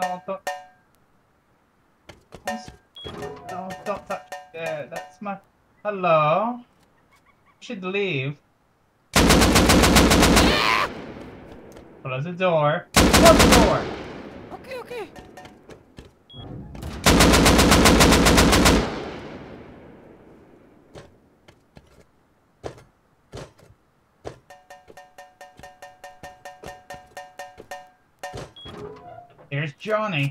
no, don't. No, don't touch. Yeah, that's my. Hello. You should leave. Close the door. Close the door. Here's Johnny.